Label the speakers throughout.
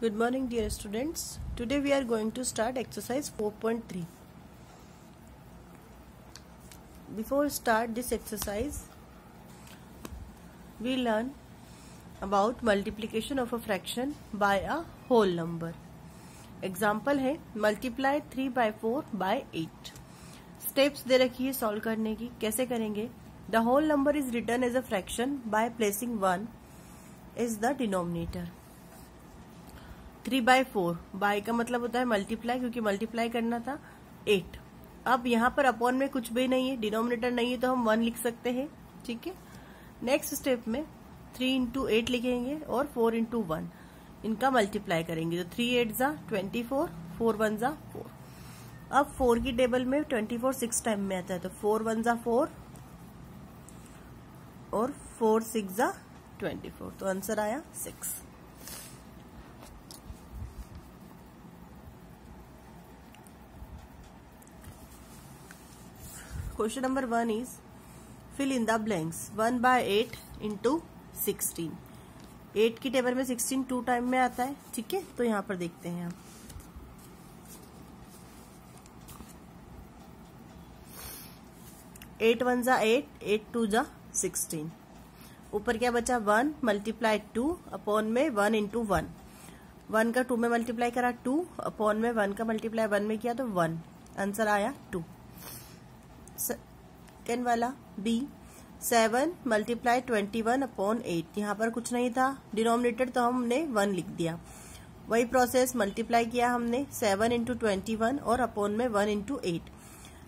Speaker 1: Good morning dear students. Today we are going to start exercise 4.3. Before start this exercise, we learn about multiplication of a fraction by a whole number. Example है multiply 3 by 4 by 8. Steps दे रखी है solve करने की कैसे करेंगे The whole number is written as a fraction by placing 1 is the denominator. Three by four by का मतलब होता है मल्टीप्लाई क्योंकि मल्टीप्लाई करना था एट अब यहाँ पर अपॉन में कुछ भी नहीं है डिनोमिनेटर नहीं है तो हम वन लिख सकते हैं, ठीक है? नेक्स्ट स्टेप में थ्री इंटू एट लिखेंगे और फोर इंटू वन इनका मल्टीप्लाई करेंगे। तो थ्री एट जा ट्वेंटी फोर फोर वन जा फोर अब फोर की टेबल में ट्वेंटी फोर सिक्स टाइम में आता है तो फोर वन जा फोर और फोर सिक्स जा ट्वेंटी फोर तो आंसर आया six question number one is fill in the blanks. One by eight into sixteen eight की टेबल में सिक्सटीन टू टाइम में आता है, ठीक है? तो यहाँ पर देखते हैं हम एट वन जा एट एट टू जा सिक्सटीन ऊपर क्या बचा? वन मल्टीप्लाई टू अपॉन में वन इंटू वन वन का टू में मल्टीप्लाई करा टू अपॉन में वन का मल्टीप्लाई वन में किया तो वन. आंसर आया टू सेकेंड वाला B seven multiply twenty one upon eight यहाँ पर कुछ नहीं था। डिनोमिनेटर तो हमने वन लिख दिया। वही प्रोसेस मल्टीप्लाई किया हमने। सेवन इंटू ट्वेंटी वन और अपॉन में one into eight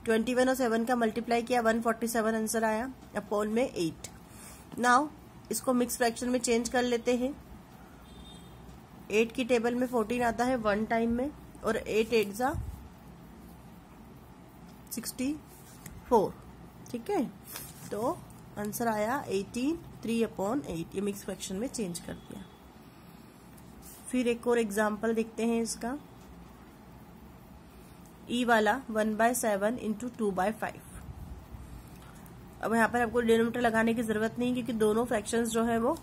Speaker 1: twenty one और सेवन का मल्टीप्लाई किया वन फोर्टी सेवन आंसर आया। अपॉन में एट नाउ इसको मिक्स फ्रैक्शन में चेंज कर लेते हैं। एट की टेबल में फोर्टीन आता है वन टाइम में। और एट एट जा सिक्सटी फोर ठीक है? तो आंसर आया एटीन थ्री अपॉन एट ये मिक्स फ्रैक्शन में चेंज कर दिया। फिर एक और एग्ज़ाम्पल देखते हैं इसका। ई e वाला one by seven into two by five अब यहाँ पर आपको डिनोमीटर लगाने की ज़रूरत नहीं, क्योंकि दोनों फ्रैक्शंस जो है वो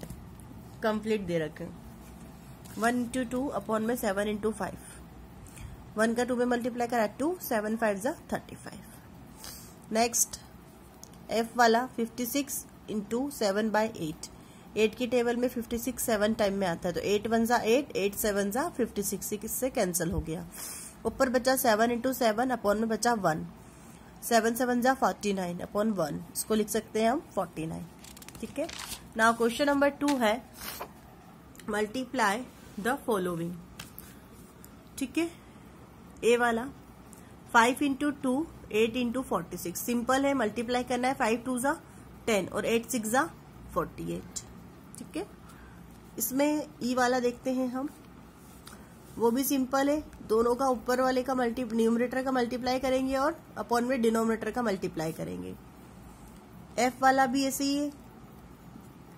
Speaker 1: कंप्लीट दे रखे हैं। वन इंटू टू अपॉन में सेवन इंटू फाइव वन का टू में मल्टीप्लाई करा टू सेवन फाइव जा थर्टी फाइव नेक्स्ट एफ़ वाला 56 six into seven by eight eight की टेबल में 56 सेवन टाइम में आता है तो एट वन जा एट एट सेवन जा फिफ्टी सिक्स इससे कैंसिल हो गया। ऊपर बचा सेवन इंटू सेवन अपॉन में बचा वन सेवन सेवन जा फोर्टी नाइन अपॉन वन इसको लिख सकते हैं हम फोर्टी नाइन ठीक है? ना क्वेश्चन नंबर टू है मल्टीप्लाई द फॉलोइंग ठीक है? ए वाला five into two eight into forty six simple है मल्टीप्लाई करना है फाइव टू जा टेन और एट सिक्स जा फोर्टी एट ठीक है? इसमें ई e वाला देखते हैं हम। वो भी सिंपल है। दोनों का ऊपर वाले का मल्टी न्यूमरेटर का मल्टीप्लाई करेंगे और अपॉन में डिनोमिनेटर का मल्टीप्लाई करेंगे। एफ़ वाला भी ऐसे ही है।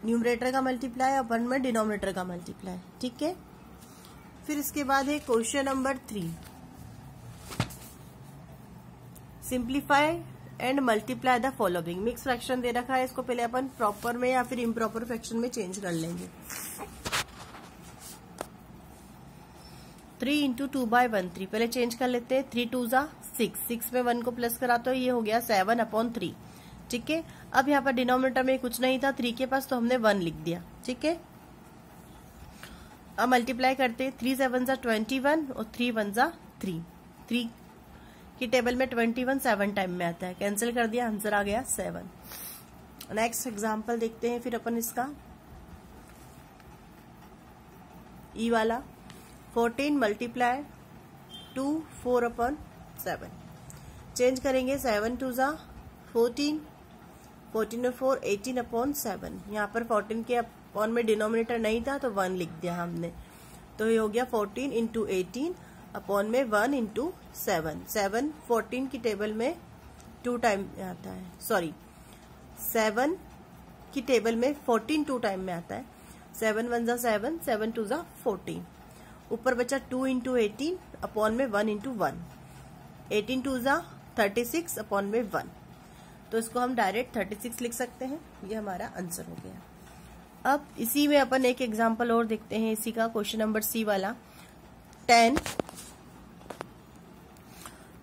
Speaker 1: न्यूमरेटर का मल्टीप्लाई अपन में डिनोमिनेटर का मल्टीप्लाई ठीक है? फिर इसके बाद है question number three simplify and multiply the following. Mix fraction दे रखा है, इसको पहले अपन प्रॉपर में या फिर इम्प्रॉपर फ्रैक्शन में चेंज कर लेंगे। Three into two by one three पहले चेंज कर लेते हैं थ्री टू जा सिक्स सिक्स में वन को प्लस करा तो ये हो गया सेवन अपॉन थ्री ठीक है? अब यहाँ पर डिनोमिनेटर में कुछ नहीं था थ्री के पास तो हमने वन लिख दिया। ठीक है? अब मल्टीप्लाई करते थ्री सेवन जा ट्वेंटी वन और थ्री वन जा थ्री थ्री की टेबल में ट्वेंटी वन, सेवन टाइम में आता है। कैंसिल कर दिया, आंसर आ गया, सेवन। नेक्स्ट एग्ज़ाम्पल देखते हैं फिर अपन इसका। ई e वाला। फोर्टीन मल्टीप्लाई टू फोर अपन सेवन चेंज करेंगे सेवन टू जा फोर्टीन फोर्टीन और फोर एटीन अपॉन सेवन यहाँ पर फोर्टीन के अपॉन में डिनोमिनेटर नहीं था तो वन लिख दिया हमने। तो ये हो गया फोर्टीन इंटू एटीन अपॉन में one into seven seven fourteen की टेबल में टू टाइम में आता है. सॉरी सेवन की टेबल में फोर्टीन टू टाइम में आता है. सेवन वन जा सेवन सेवन टू जा फोर्टीन ऊपर बचा टू इंटू एटीन अपॉन में one into one eighteen two जा थर्टी सिक्स अपॉन में वन तो इसको हम डायरेक्ट थर्टी सिक्स लिख सकते हैं. ये हमारा आंसर हो गया. अब इसी में अपन एक एग्ज़ाम्पल और देखते हैं इसी का क्वेश्चन नंबर सी वाला. Ten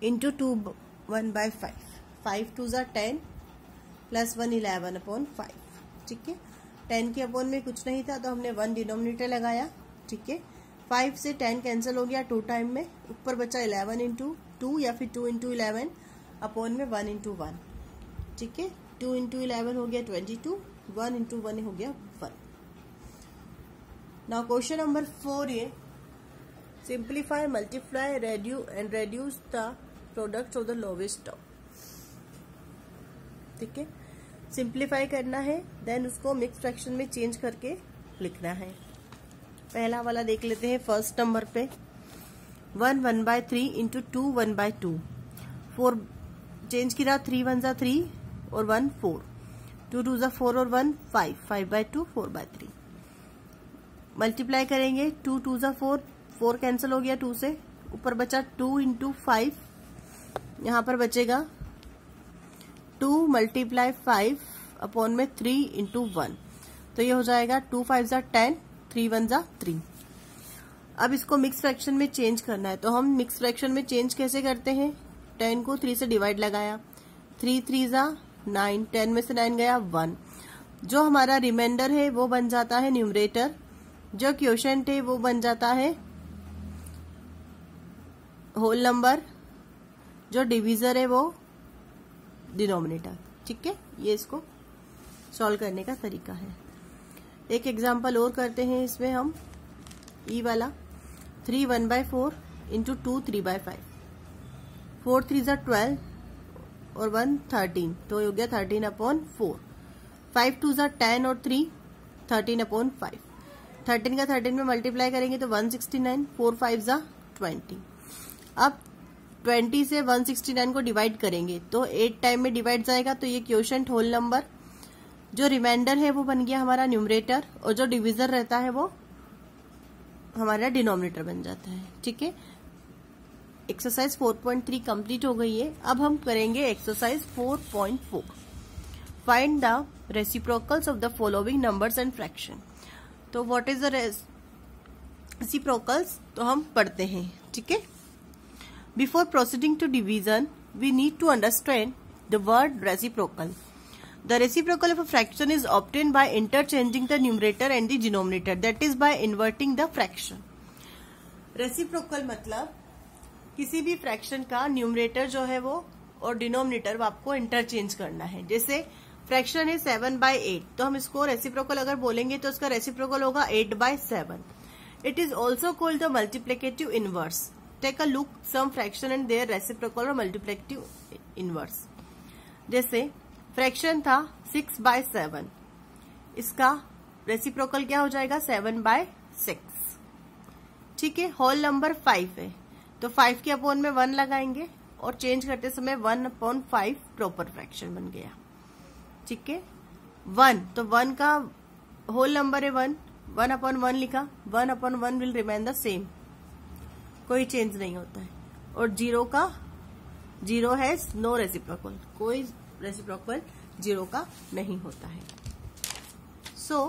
Speaker 1: into two one by five five two ज़ा ten plus one eleven upon five ठीक है? टेन के अपॉन में कुछ नहीं था तो हमने वन डिनोमिनेटर लगाया। ठीक है? फाइव से टेन कैंसिल हो गया टू टाइम में। ऊपर बचा इलेवन इंटू टू या फिर टू इंटू इलेवन अपॉन में वन इंटू वन ठीक है? टू इंटू इलेवन हो गया twenty two one into one हो गया one now question number four ये simplify multiply reduce and reduce the product of the lowest top ठीक है? सिंप्लीफाई करना है देन उसको मिक्स फ्रैक्शन में चेंज करके लिखना है। पहला वाला देख लेते हैं फ़र्स्ट नंबर पे। One one by three into two one by two four change किया थ्री वन जा थ्री और वन फोर टू टू जा फोर और one five five by two four by three multiply करेंगे टू टू जा four four cancel हो गया two से। ऊपर बचा टू इंटू फाइव यहाँ पर बचेगा। टू मल्टीप्लाई फाइव अपॉन में थ्री इंटू वन। तो ये हो जाएगा टू फाइव जा टेन, थ्री वन जा थ्री। अब इसको मिक्स फ्रैक्शन में चेंज करना है। तो हम मिक्स फ्रैक्शन में चेंज कैसे करते हैं? टेन को थ्री से डिवाइड लगाया। थ्री थ्री जा नाइन। टेन में से नाइन गया वन। जो हमारा रिमाइंडर है, वो बन जाता है न्यूमरेटर जो क्वेश्चन है, वो बन जाता है होल नंबर जो डिविजर है वो डिनोमिनेटर, ठीक है? ये इसको सॉल्व करने का तरीका है। एक एग्ज़ाम्पल और करते हैं इसमें हम। ई e वाला। Three one by four into two three by five four three ज़ा ट्वेल्व और वन थर्टीन तो हो गया thirteen upon four five two ज़ा टेन और three thirteen upon five thirteen का थर्टीन में मल्टीप्लाई करेंगे तो one sixty nine four five ज़ा ट्वेंटी अब ट्वेंटी से वन सिक्सटी नाइन को डिवाइड करेंगे। तो एट टाइम में डिवाइड जाएगा तो ये क्वेश्चन होल नंबर जो रिमाइंडर है वो बन गया हमारा न्यूमरेटर और जो डिविजर रहता है वो हमारा डिनोमिनेटर बन जाता है। ठीक है? एक्सरसाइज 4.3 कंप्लीट हो गई है। अब हम करेंगे exercise 4.4 find the reciprocals of the following numbers and fraction तो व्हाट इज़ द रेसिप्रोकल्स तो हम पढ़ते हैं। ठीक है? Before proceeding to division we need to understand the word reciprocal The reciprocal of a fraction is obtained by interchanging the numerator and the denominator. That is, by inverting the fraction. Reciprocal मतलब किसी भी fraction का numerator जो है वो और denominator आपको interchange करना है जैसे फ्रैक्शन है सेवन बाय एट तो हम इसको रेसिप्रोकल अगर बोलेंगे तो उसका रेसिप्रोकल होगा eight by seven it is also called the multiplicative inverse take a look some fraction and their reciprocal और मल्टीप्लेक्टिव इनवर्स जैसे फ्रैक्शन था सिक्स बाय सेवन इसका रेसिप्रोकल क्या हो जाएगा? सेवन बाय सिक्स ठीक है होल नंबर फाइव है. तो फाइव के अपॉन में वन लगाएँगे और चेंज करते समय one upon five proper fraction बन गया. ठीक है? वन तो वन का होल नंबर है वन वन अपॉन वन लिखा. One upon one will remain the same कोई चेंज नहीं होता है। और ज़ीरो का ज़ीरो हैज़ नो रेसिप्रोकल कोई रेसिप्रोकल ज़ीरो का नहीं होता है। सो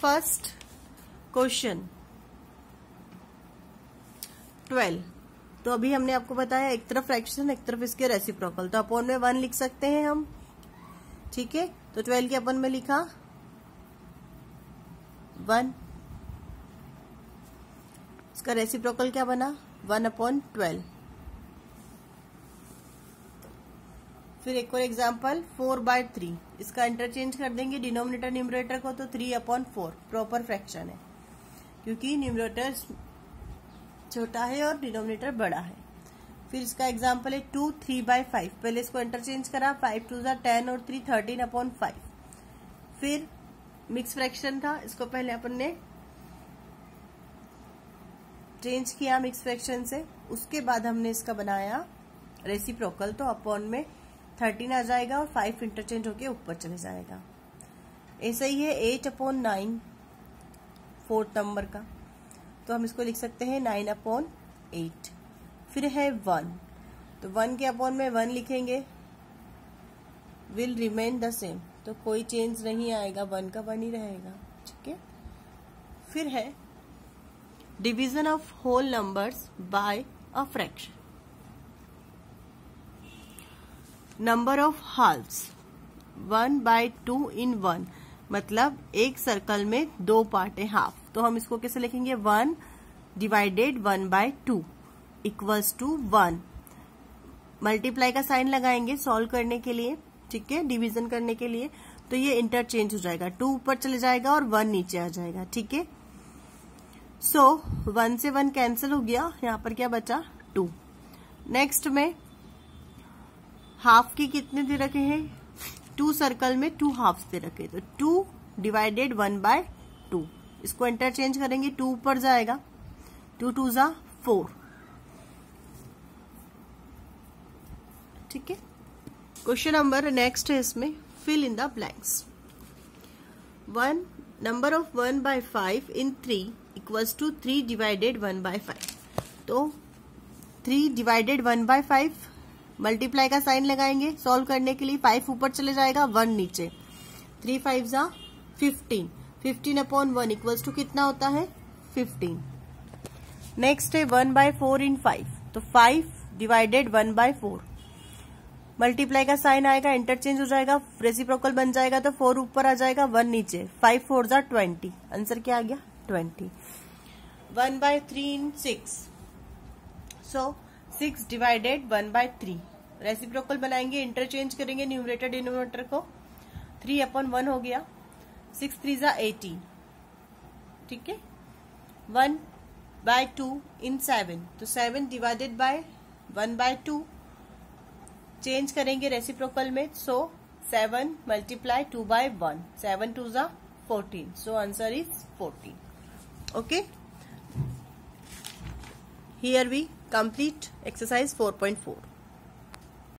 Speaker 1: फ़र्स्ट क्वेश्चन ट्वेल्व तो अभी हमने आपको बताया, एक तरफ़ फ्रैक्शन एक तरफ़ इसके रेसिप्रोकल तो अपॉन में वन लिख सकते हैं हम। ठीक है? तो ट्वेल्व के अपन में लिखा। वन इसका रेसिप्रोकल क्या बना? वन अपॉन ट्वेल्व फिर एक और एग्ज़ाम्पल फोर बाय थ्री इसका इंटरचेंज कर देंगे डिनोमिनेटर न्यूमरेटर को तो three upon four proper fraction है। क्योंकि न्यूमरेटर छोटा है और डिनोमिनेटर बड़ा है। फिर इसका एग्ज़ाम्पल है टू थ्री बाय फाइव पहले इसको इंटरचेंज करा फाइव टू जार टेन और थ्री थर्टीन अपॉन फाइव फिर मिक्स फ्रैक्शन था, इसको पहले अपन ने चेंज किया मिक्स फ्रैक्शन से, उसके बाद हमने इसका बनाया रेसिप्रोकल तो अपॉन में थर्टीन आ जाएगा और फाइव इंटरचेंज होके ऊपर चले जाएगा। ऐसा ही है eight upon nine fourth number का। तो हम इसको लिख सकते हैं नाइन अपॉन एट फिर है वन तो वन के अपॉन में वन लिखेंगे। विल रिमेन द सेम तो कोई चेंज नहीं आएगा वन का वन ही रहेगा। ठीक है? फिर है division of whole numbers by a fraction. Number of halves. One by two in one मतलब एक सर्कल में दो पार्ट है हाफ़ तो हम इसको कैसे लिखेंगे? One divided one by two equals two one multiply का साइन लगाएँगे सॉल्व करने के लिए, ठीक है? डिवीज़न करने के लिए. तो ये इंटरचेंज हो जाएगा. टू ऊपर चले जाएगा और वन नीचे आ जाएगा, ठीक है? सो वन से वन कैंसिल हो गया, यहाँ पर क्या बचा? टू नेक्स्ट में हाफ़ के कितने दे रखे हैं? टू सर्कल में टू हाफ़ दे रखे तो two divided one by two इसको इंटरचेंज करेंगे टू ऊपर जाएगा। टू टू जा फोर ठीक है? क्वेश्चन नंबर नेक्स्ट है इसमें. Fill in the blanks. 1 number of 1 by 5 in 3 equals to 3 divided 1 by 5. तो three divided one by five multiply का साइन लगाएँगे सॉल्व करने के लिए फाइव ऊपर चले जाएगा वन नीचे. थ्री फाइव जा 15 15 अपॉन वन इक्वल्स टू कितना होता है? 15 नेक्स्ट है one by four in five तो five divided one by 4 multiply का साइन आएगा इंटरचेंज हो जाएगा रेसिप्रोकल बन जाएगा तो फोर ऊपर आ जाएगा वन नीचे। फाइव फोर जा ट्वेंटी आंसर क्या आ गया? Twenty one by three in six so six divided one by three reciprocal बनाएँगे इंटरचेंज करेंगे न्यूमरेटर डिनोमिनेटर को। थ्री अपॉन वन हो गया। सिक्स थ्री जा एटीन ठीक है? One by two in seven तो seven divided by one by two change करेंगे रेसिप्रोकल में so seven multiply two by one seven two जा fourteen so answer is fourteen okay here we complete exercise four point four